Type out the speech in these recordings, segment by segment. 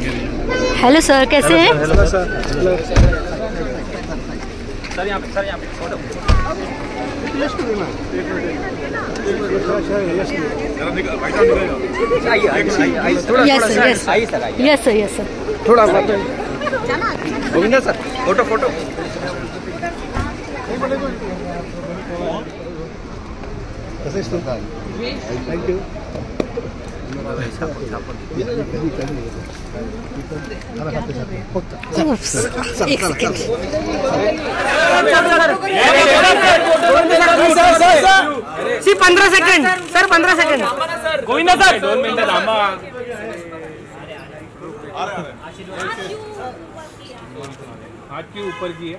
Hello sir कैसे हैं? Hello sir यहाँ पे यहाँ पे आइए यस सर यस सर थोड़ा गोविंदा सर फ़ोटो फ़ोटो। एक सेकंड सी पंधरा सेकंड सर पंधरा सेकंड गोविंदा सर दोन मिनिटं थांबा. हाथ की ऊपर की है.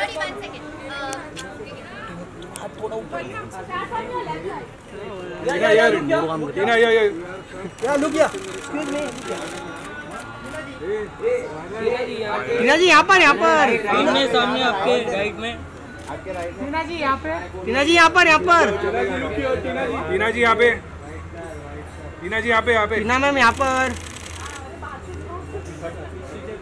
तीना यार तीना यार यार टीना जी। यहाँ पर यहाँ पर। सामने सामने आपके राइट में। टीना जी यहाँ पर यहाँ पर। टीना जी यहाँ पे। टीना जी यहाँ पे यहाँ पे। टीना मैम यहाँ पर।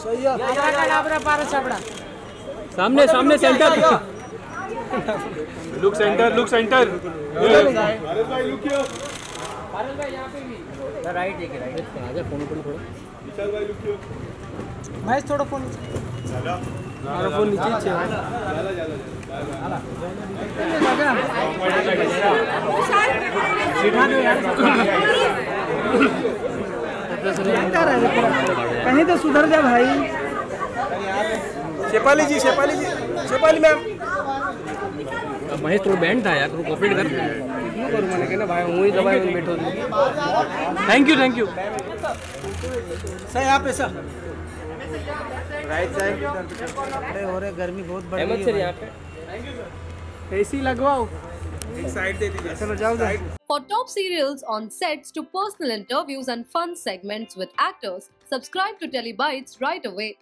है सामने सामने centre look centre look centre. Right देखिए राइट फ़ोन फ़ोन थोड़ा महेश ही है कहीं तो सुधर जा भाई। शेपाली जी शेपाली जी शेपाली मैम। महेश थोड़ा बैंड था यार थोड़ा कॉपरेट कर। मैंने कहना भाई में बैठो thank you thank you sir यहाँ पे सर। राइट साइड हो रहे गर्मी बहुत बढ़ रही है यहाँ पे। एसी लगवाओ। For top serials on sets to personal interviews and fun segments with actors, subscribe to Telebytes right away.